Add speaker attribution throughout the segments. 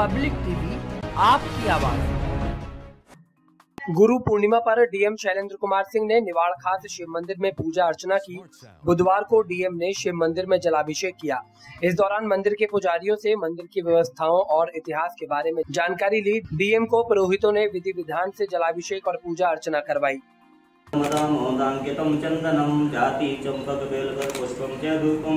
Speaker 1: Public TV आपकी आवाज़।
Speaker 2: गुरु पूर्णिमा पर डीएम शैलेंद्र कुमार सिंह ने निवाड़ खास शिव मंदिर में पूजा अर्चना की। बुधवार को डीएम ने शिव मंदिर में जलाभिषेक किया। इस दौरान मंदिर के पुजारियों से मंदिर की व्यवस्थाओं और इतिहास के बारे में जानकारी ली। डीएम को पुरोहितों ने विधि विधान से जलाभिषेक और पूजा अर्चना करवाई।
Speaker 3: चन्दनं जाति चम्पकबेलपुष्पं च धूपं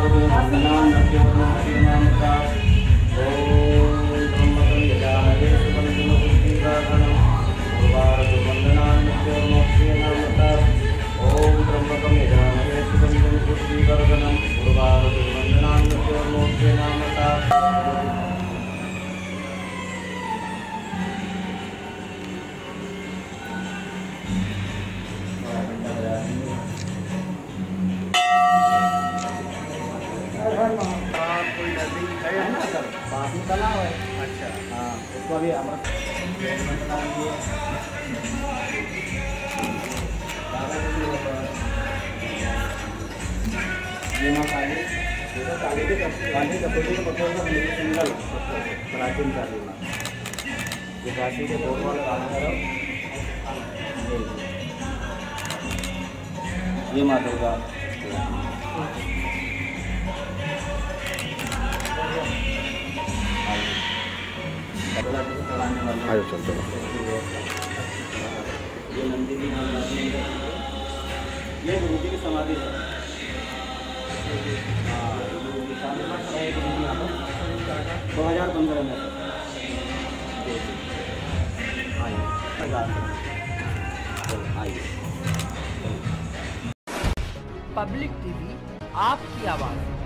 Speaker 3: पूर्वार्धनां नद्योर्महतीनामता ॐ पास में तालाब है। अच्छा। हाँ उसको अभी हम के के का प्राचीन काली माँ ये काशी के बोर्ड वाला काम करो ये माँ दुर्गा
Speaker 4: आयो चल चलो
Speaker 3: समाधि है। दो हज़ार पंद्रह में
Speaker 1: पब्लिक टीवी आपकी आवाज़।